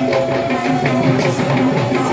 des